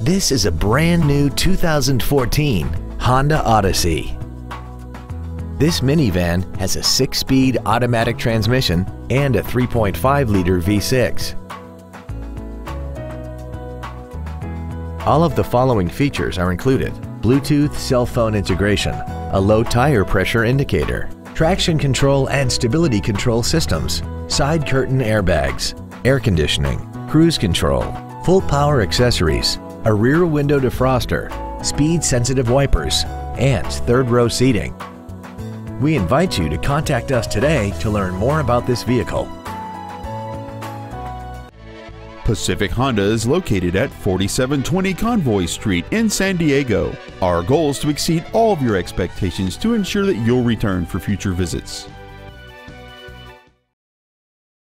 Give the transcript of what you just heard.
This is a brand new 2014 Honda Odyssey. This minivan has a six-speed automatic transmission and a 3.5-liter V6. All of the following features are included. Bluetooth cell phone integration, a low tire pressure indicator, traction control and stability control systems, side curtain airbags, air conditioning, cruise control, full power accessories, a rear window defroster, speed sensitive wipers, and third row seating. We invite you to contact us today to learn more about this vehicle. Pacific Honda is located at 4720 Convoy Street in San Diego. Our goal is to exceed all of your expectations to ensure that you'll return for future visits.